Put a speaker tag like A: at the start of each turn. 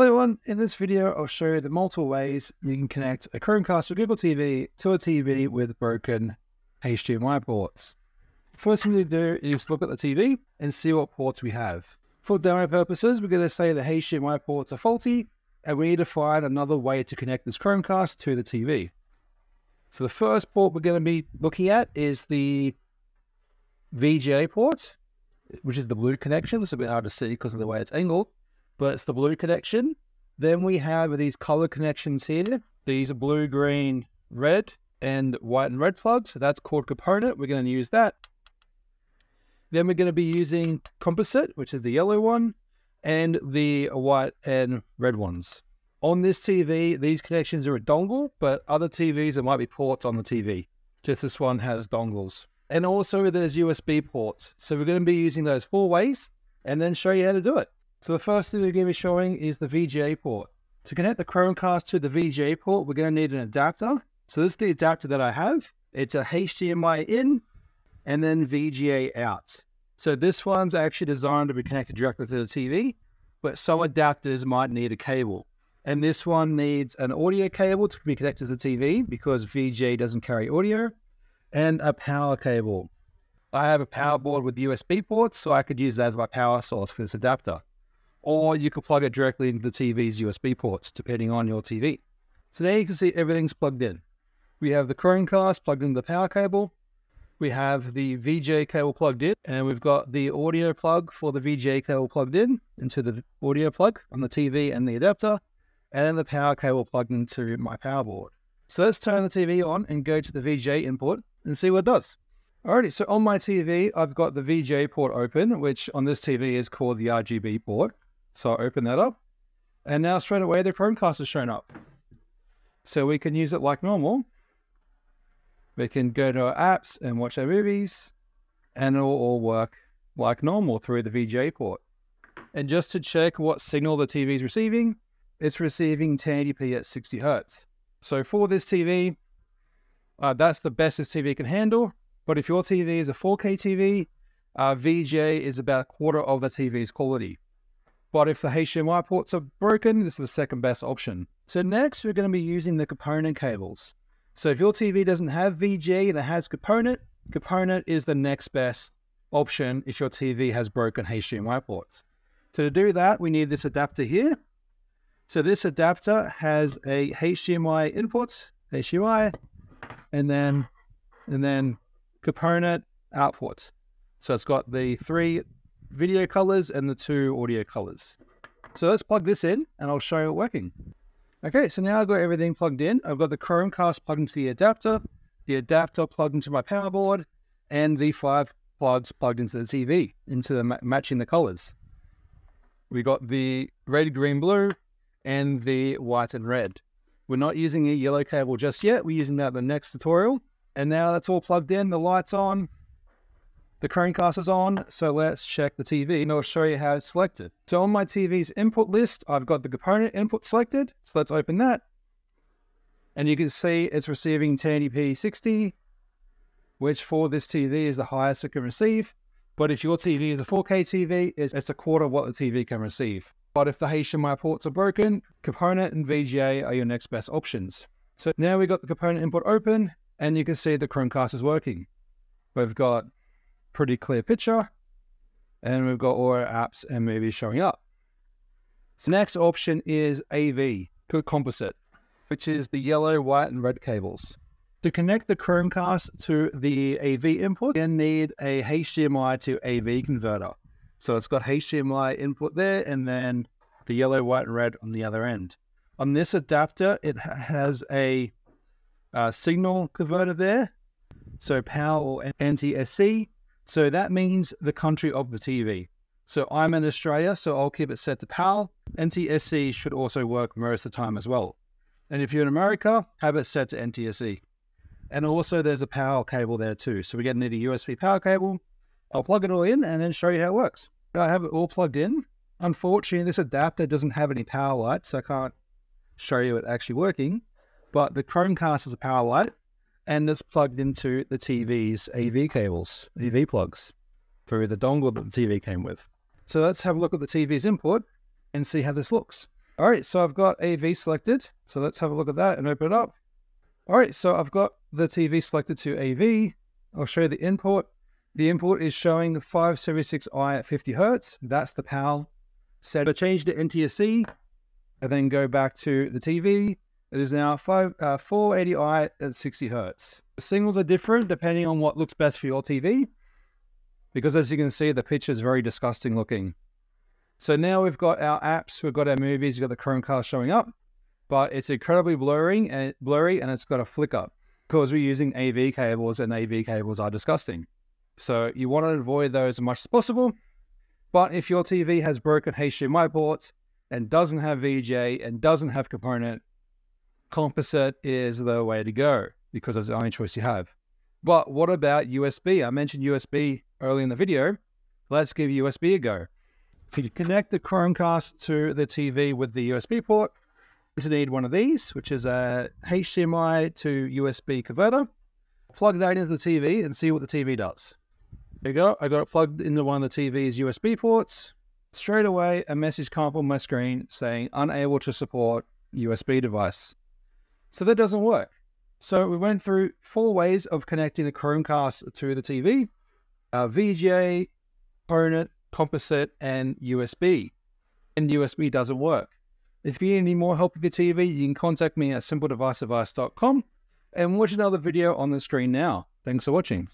A: Hello everyone, in this video I'll show you the multiple ways you can connect a Chromecast or Google TV to a TV with broken HDMI ports. First thing to do is look at the TV and see what ports we have. For demo purposes, we're going to say the HDMI ports are faulty and we need to find another way to connect this Chromecast to the TV. So the first port we're going to be looking at is the VGA port, which is the blue connection. It's a bit hard to see because of the way it's angled but it's the blue connection. Then we have these color connections here. These are blue, green, red, and white and red plugs. So that's called component. We're going to use that. Then we're going to be using composite, which is the yellow one, and the white and red ones. On this TV, these connections are a dongle, but other TVs, there might be ports on the TV. Just this one has dongles. And also there's USB ports. So we're going to be using those four ways and then show you how to do it. So the first thing we're going to be showing is the VGA port. To connect the Chromecast to the VGA port, we're going to need an adapter. So this is the adapter that I have. It's a HDMI in and then VGA out. So this one's actually designed to be connected directly to the TV, but some adapters might need a cable. And this one needs an audio cable to be connected to the TV because VGA doesn't carry audio, and a power cable. I have a power board with USB ports, so I could use that as my power source for this adapter or you could plug it directly into the TV's USB ports, depending on your TV. So now you can see everything's plugged in. We have the Chromecast plugged into the power cable. We have the VGA cable plugged in, and we've got the audio plug for the VGA cable plugged in into the audio plug on the TV and the adapter, and then the power cable plugged into my power board. So let's turn the TV on and go to the VGA input and see what it does. Alrighty, so on my TV, I've got the VGA port open, which on this TV is called the RGB port. So I open that up and now straight away the Chromecast has shown up. So we can use it like normal. We can go to our apps and watch our movies and it'll all work like normal through the VGA port. And just to check what signal the TV is receiving, it's receiving 1080p at 60 hertz. So for this TV, uh, that's the best this TV can handle. But if your TV is a 4K TV, uh, VGA is about a quarter of the TV's quality. But if the HDMI ports are broken, this is the second best option. So next, we're going to be using the component cables. So if your TV doesn't have VGA and it has component, component is the next best option if your TV has broken HDMI ports. So to do that, we need this adapter here. So this adapter has a HDMI input, HDMI, and then and then component output. So it's got the three video colors and the two audio colors. So let's plug this in and I'll show you it working. Okay, so now I've got everything plugged in. I've got the Chromecast plugged into the adapter, the adapter plugged into my power board, and the five plugs plugged into the TV, into the matching the colors. We got the red, green, blue, and the white and red. We're not using a yellow cable just yet. We're using that in the next tutorial. And now that's all plugged in, the light's on, the Chromecast is on, so let's check the TV and I'll show you how it's selected. So on my TV's input list, I've got the component input selected. So let's open that. And you can see it's receiving 1080p 60, which for this TV is the highest it can receive. But if your TV is a 4K TV, it's a quarter of what the TV can receive. But if the HDMI ports are broken, component and VGA are your next best options. So now we've got the component input open and you can see the Chromecast is working. We've got pretty clear picture. And we've got all our apps and movies showing up. So next option is AV, good composite, which is the yellow, white, and red cables. To connect the Chromecast to the AV input, you need a HDMI to AV converter. So it's got HDMI input there and then the yellow, white, and red on the other end. On this adapter, it has a, a signal converter there. So PAL or NTSC so that means the country of the TV. So I'm in Australia, so I'll keep it set to PAL. NTSC should also work most of the time as well. And if you're in America, have it set to NTSC. And also there's a power cable there too. So we're going to need a USB power cable. I'll plug it all in and then show you how it works. I have it all plugged in. Unfortunately, this adapter doesn't have any power lights, so I can't show you it actually working. But the Chromecast has a power light and it's plugged into the TV's AV cables, AV plugs, through the dongle that the TV came with. So let's have a look at the TV's input and see how this looks. All right, so I've got AV selected. So let's have a look at that and open it up. All right, so I've got the TV selected to AV. I'll show you the input. The input is showing 576i at 50 hertz. That's the PAL. Set I change to NTSC and then go back to the TV. It is now five, uh, 480i at 60 hertz. The signals are different depending on what looks best for your TV because as you can see, the picture is very disgusting looking. So now we've got our apps, we've got our movies, we've got the Chromecast showing up, but it's incredibly blurring and blurry and it's got a flicker because we're using AV cables and AV cables are disgusting. So you want to avoid those as much as possible. But if your TV has broken HDMI ports and doesn't have VGA and doesn't have component, composite is the way to go because that's the only choice you have. But what about USB? I mentioned USB early in the video. Let's give USB a go. If you connect the Chromecast to the TV with the USB port, you need one of these, which is a HDMI to USB converter. Plug that into the TV and see what the TV does. There you go. I got it plugged into one of the TV's USB ports. Straight away, a message come up on my screen saying unable to support USB device. So that doesn't work. So we went through four ways of connecting the Chromecast to the TV. Uh, VGA, component, composite, and USB. And USB doesn't work. If you need any more help with your TV, you can contact me at simpledeviceadvice.com and watch another video on the screen now. Thanks for watching.